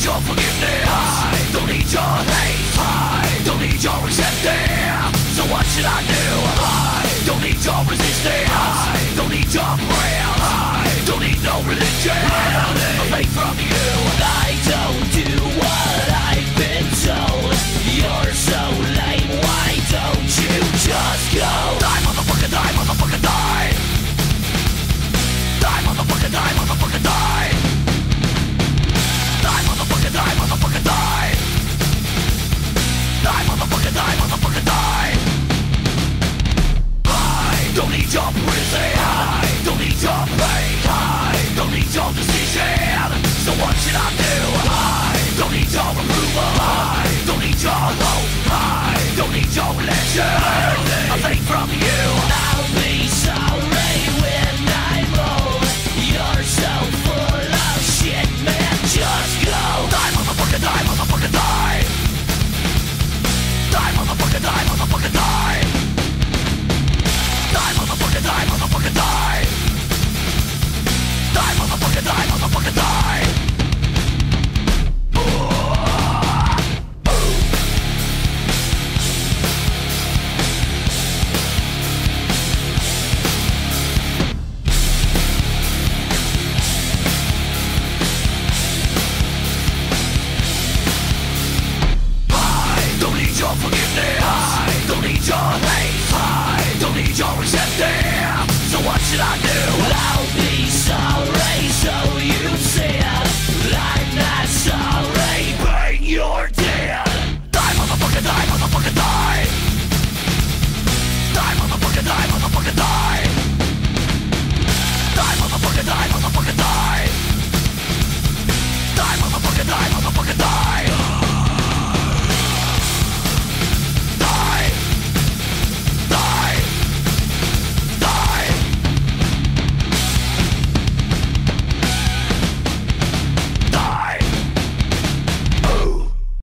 need your forgiveness. I don't need your hate. I don't need your acceptance. So what should I do? I don't need your resistance. I don't need your prayers. I don't need no religion. say I don't need your pain I don't need your decision So what should I do? I don't need your approval I don't need your hope I don't need your religion I think from you